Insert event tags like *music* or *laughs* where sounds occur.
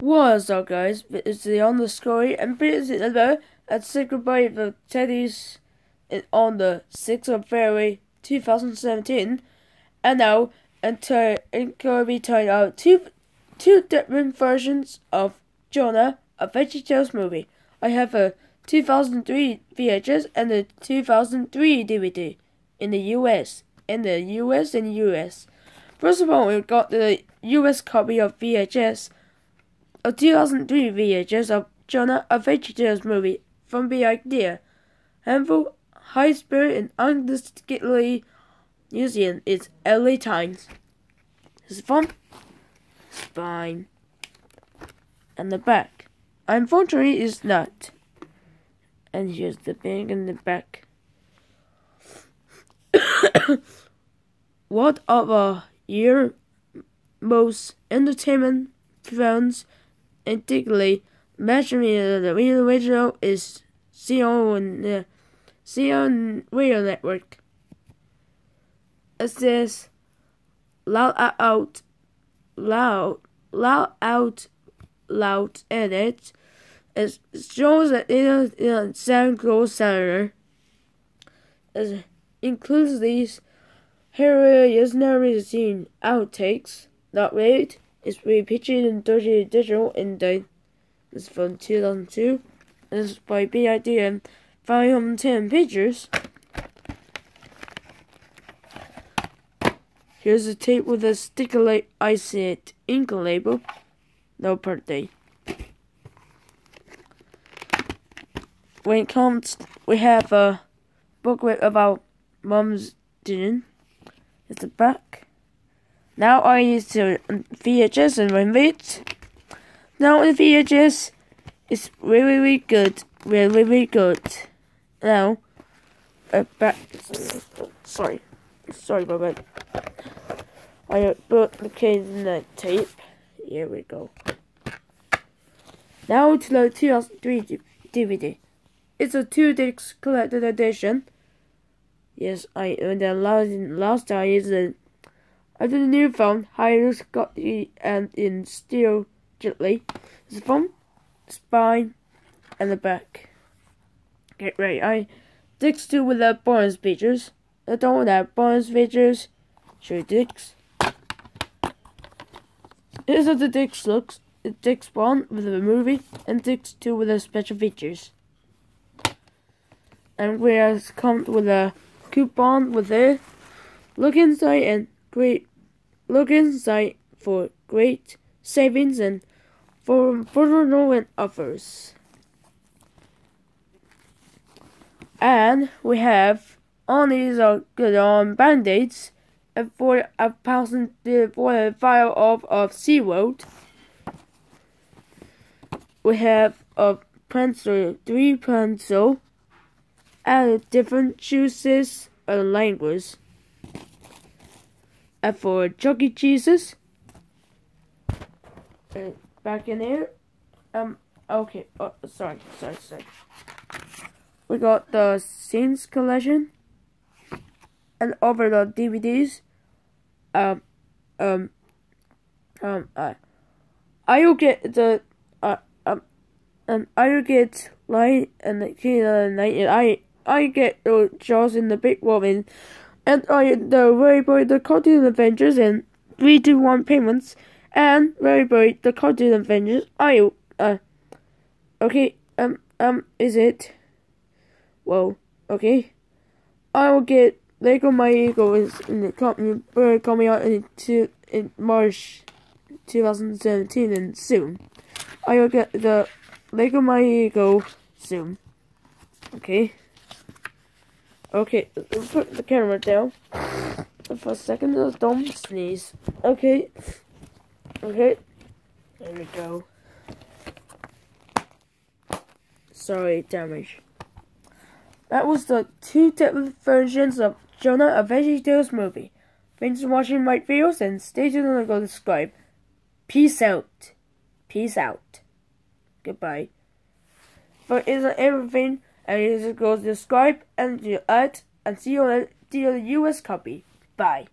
What's up, guys? It's the underscore and please hello and say goodbye to Teddy's on the 6th of February 2017. And now, until it will be trying out uh, two, two different versions of Jonah, a VeggieTales movie. I have a 2003 VHS and a 2003 DVD in the US. In the US and US. First of all, we got the US copy of VHS, a 2003 VHS of Jonah, a movie from the idea. Handful, high spirit, and undistinctly museum is LA Times. It's fun. Spine. And the back. Unfortunately, it's not. And here's the bag in the back. *coughs* what other year most entertainment films, particularly measuring the original is the on Radio Network. It says loud out loud loud out loud edit. It shows that it is sound goal center. It includes these here is never seen outtakes. That rate is repitched in 30 digital in the is from 2002. This is by BID and 510 pictures. Here's a tape with a sticker I said ink label. No birthday. When it comes, we have a booklet about mom's dinner. It's the back. Now I use the VHS and renovate. Now the VHS is really, really good. Really, really good. Now, uh, back. Sorry. Sorry about that. I put the case in the tape. Here we go. Now to the 2003 DVD. It's a two disc collected edition. Yes, I and the last last time is the after the new phone, got the end in steel gently. The phone, spine, and the back. Get ready. I dicks two with the bonus features. I don't have bonus features. Show dicks. Here's how the dicks looks. It dicks one with the movie and dicks two with the special features. And we have come with a coupon with it. Look inside and great look inside for great savings and for further knowing offers. And we have all these are good on band-aids and for a thousand for a file of of SeaWorld. We have a pencil three pencil and different choices of language. And for Chuck Jesus. Uh, back in here, um, okay, oh, sorry, sorry, sorry. We got the scenes collection, and over the DVDs, um, um, um, uh, I will get the, uh, um, um, I will get light and the key of the night, and I I get the Jaws in the Big Woman, and I the LarryBoy the Cartoon Adventures and three to one payments, and LarryBoy the Cartoon Adventures. I uh, okay um um is it? Well, okay, I will get Lego My Ego is in the company coming out in two, in March 2017 and soon. I will get the Lego My Ego soon. Okay. Okay, put the camera down. *laughs* For a second, don't sneeze. Okay. Okay. There we go. Sorry, damage. That was the two different versions of Jonah, a VeggieTales movie. Thanks for watching my videos and stay tuned and go subscribe. Peace out. Peace out. Goodbye. For isn't everything and you just go subscribe and do add and see you on the US copy. Bye.